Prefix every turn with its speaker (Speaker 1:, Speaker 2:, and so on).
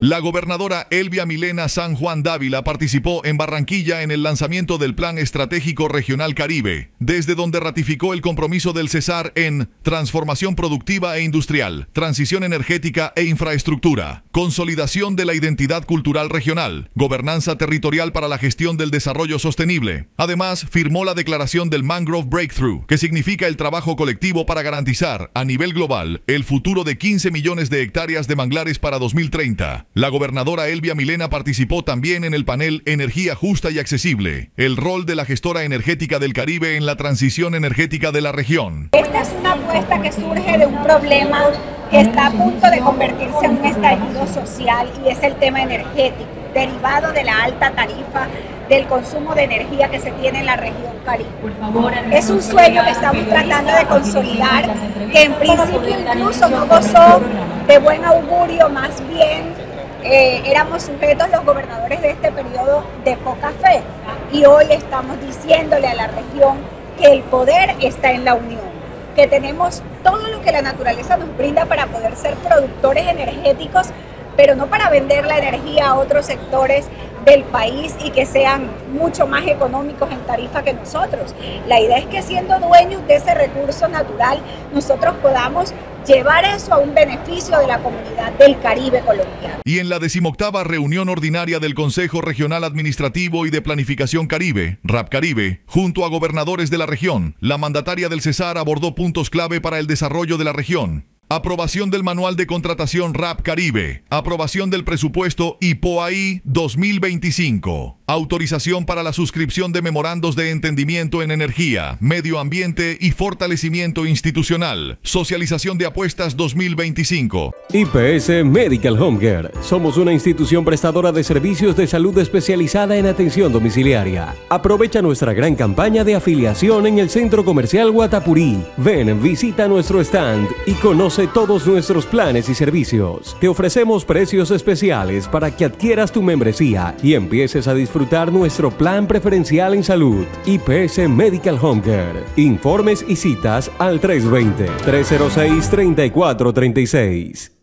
Speaker 1: La gobernadora Elvia Milena San Juan Dávila participó en Barranquilla en el lanzamiento del Plan Estratégico Regional Caribe, desde donde ratificó el compromiso del Cesar en transformación productiva e industrial, transición energética e infraestructura, consolidación de la identidad cultural regional, gobernanza territorial para la gestión del desarrollo sostenible. Además, firmó la declaración del Mangrove Breakthrough, que significa el trabajo colectivo para garantizar a nivel global el futuro de 15 millones de hectáreas de manglares para 2030. La gobernadora Elvia Milena participó también en el panel Energía Justa y Accesible, el rol de la gestora energética del Caribe en la transición energética de la región.
Speaker 2: Esta es una apuesta que surge de un problema que está a punto de convertirse en un estallido social y es el tema energético, derivado de la alta tarifa del consumo de energía que se tiene en la región Caribe. es un sueño que estamos tratando de consolidar, que en principio incluso no gozó de buen augurio, más bien eh, éramos sujetos los gobernadores de este periodo de poca fe. Y hoy estamos diciéndole a la región que el poder está en la unión, que tenemos todo lo que la naturaleza nos brinda para poder ser productores energéticos, pero no para vender la energía a otros sectores del país y que sean mucho más económicos en tarifa que nosotros. La idea es que siendo dueños de ese recurso natural, nosotros podamos llevar eso a un beneficio de la comunidad del Caribe colombiano.
Speaker 1: Y en la decimoctava reunión ordinaria del Consejo Regional Administrativo y de Planificación Caribe, RAP Caribe, junto a gobernadores de la región, la mandataria del Cesar abordó puntos clave para el desarrollo de la región. Aprobación del Manual de Contratación RAP Caribe. Aprobación del presupuesto IPOAI 2025. Autorización para la suscripción de memorandos de entendimiento en energía, medio ambiente y fortalecimiento institucional. Socialización de apuestas 2025.
Speaker 3: IPS Medical Home Care. Somos una institución prestadora de servicios de salud especializada en atención domiciliaria. Aprovecha nuestra gran campaña de afiliación en el Centro Comercial Guatapurí. Ven, visita nuestro stand y conoce todos nuestros planes y servicios. Te ofrecemos precios especiales para que adquieras tu membresía y empieces a disfrutar disfrutar nuestro plan preferencial en salud. IPS Medical Home Care. Informes y citas al 320-306-3436.